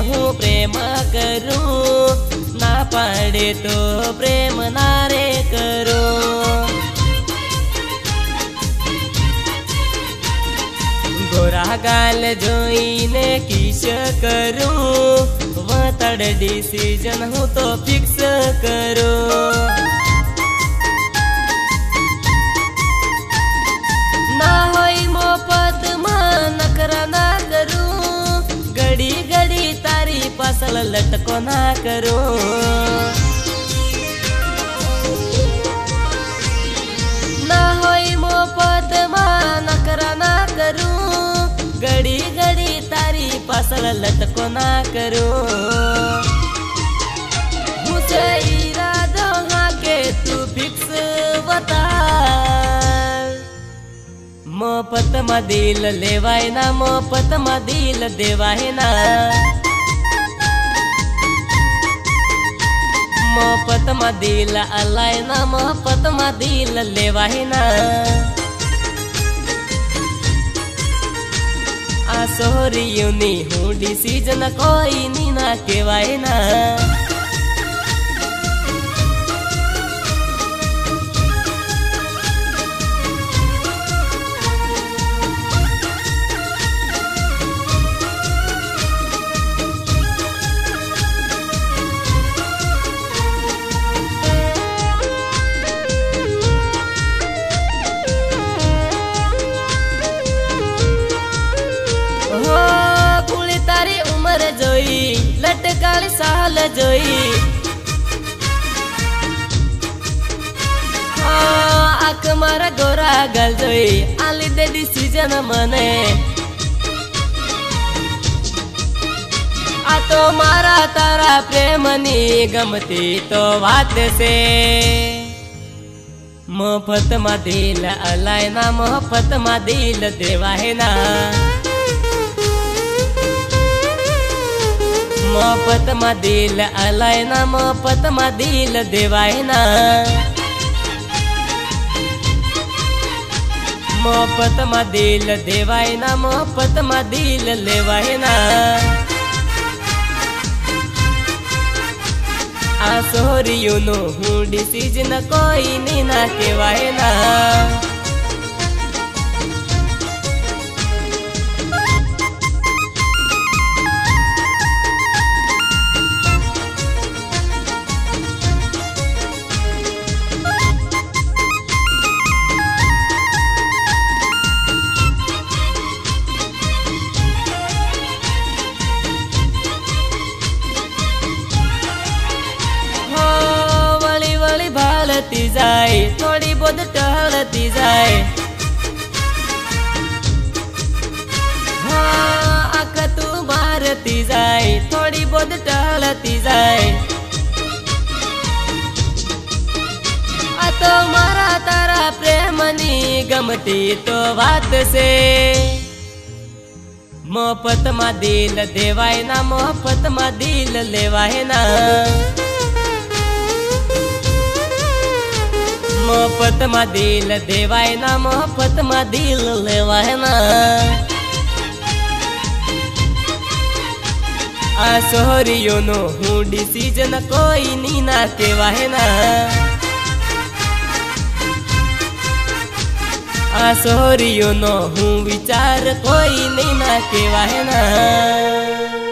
હું પ્રેમ કરું ના પાડે તો પ્રેમ ના રે કરું ગોરા ગાલ જોઈને કિસ કરું વતડ ડિસિઝન હું તો ફિક્સ કરું उपासाला लटको ना करो. ना होई मोफत ना करा ना करू. घडी घडी तारी पासाला लटको ना करू. मोफत मधील लेवाय ना मोफत मधील देवाय ना. મોફતમાં દિલ અલાય ના મોફતમાં દિલ લેવાય ના આ સોરીઓની હુંડી સીજન કોઈની ના કહેવાય ના તારી ઉંમર જોઈ લટકાળી સાલ જોઈ હો, આંખ મારા ગોરા ગલ જોઈ આ લીધે ડિસિઝન મને આ તો મારા તારા પ્રેમની ગમતી તો વાત છે મફતમાં દિલ અલાય ના મફતમાં દિલ દેવાય ના મફતમાં દિલ અલાય ના મફતમાં દિલ દેવાય ના મફતમાં દિલ દેવાય ના મફતમાં દિલ લેવાય ના આ સોહરીઓનો હું ડિસિઝન કોઈની ના કહેવાય ના हळती जाय थोडी बोदट हळती जाय आख तू मारती जाय थोडी बोदट हळती जाय तो मारा तारा प्रेमनी गमती तो वात से मोफत मा दिल देवाय ना मोफत मा दिल लेवाय ना. લેવાય ના મોફતમાં દિલ દેવાય ના મોફતમાં દિલ લેવાય ના આ સોહરીઓનો હું ડિસિઝન કોઈની ના કહેવાય ના આ સોહરીઓનો હું વિચાર કોઈની ના કહેવાય ના